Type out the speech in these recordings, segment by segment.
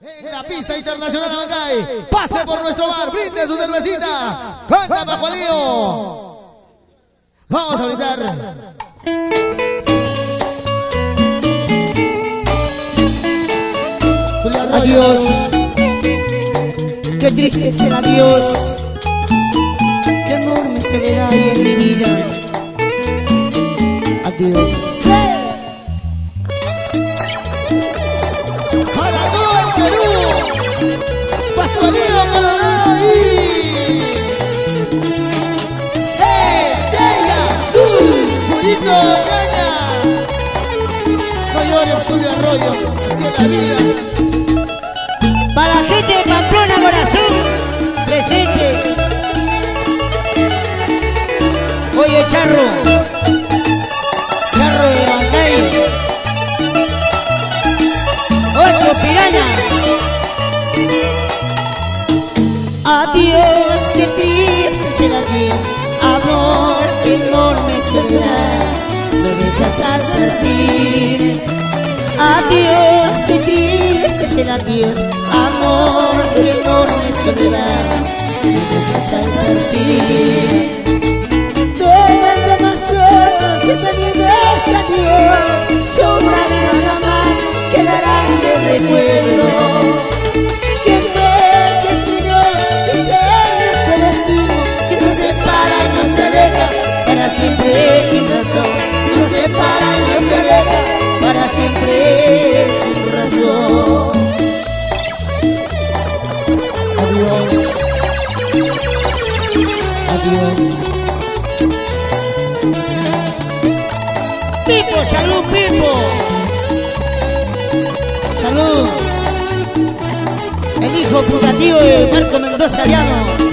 En la pista internacional de Mancay. Pase por nuestro bar, brinde su cervecita. Canta bajo lío. Vamos a brindar. Adiós. Qué triste es el adiós. Qué enorme soledad hay en mi vida. Adiós. Julio Arroyo. Es la vida. Para la gente de Pamplona, corazón, presentes. Oye, Charro. Charro de Bancay. Otro piraña. Adiós, es el adiós. Amor, enorme soledad. Me dejas al partir. Adiós, qué triste es el adiós. Amor, qué enorme soledad. Me dejas al partir. Todas Pipo, salud, Pipo. Salud. El hijo putativo de Marco Mendoza Llano.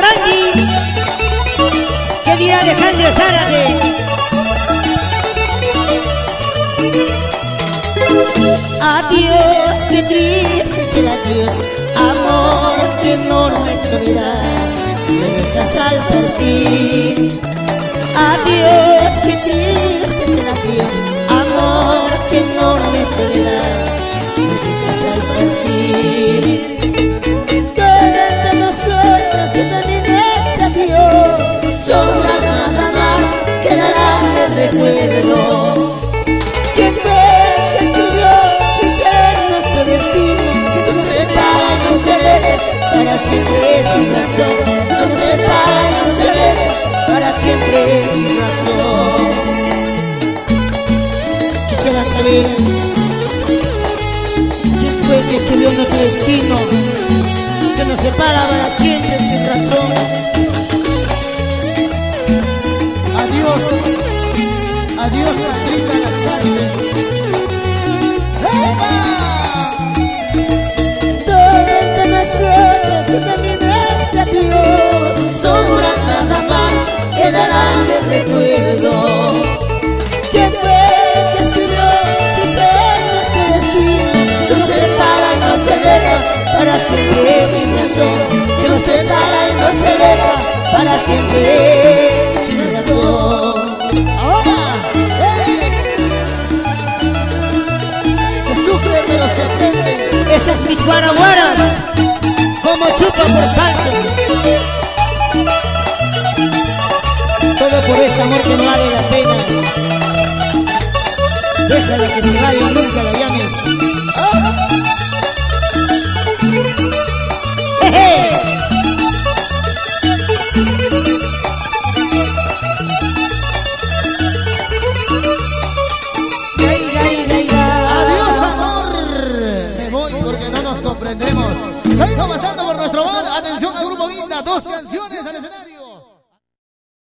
Randy. ¿Qué dirá Alejandro Zárate? Adiós, qué triste es el adiós. Amor, qué enorme soledad. Me dejas al. Adiós, Saber quién fue que escribió nuestro destino que nos separa para siempre sin razón. Adiós. Adiós, siempre sin razón. Que nos separa y nos aleja para siempre sin razón. Ahora, ¡eh! Se sufre pero se aprende. Esas mis guaraguaras, como chupa por falso. Todo por ese amor que no vale la pena. Déjala que se vaya, nunca la llames. Pasando por nuestro bar. Atención al grupo Guinda. Dos canciones al escenario.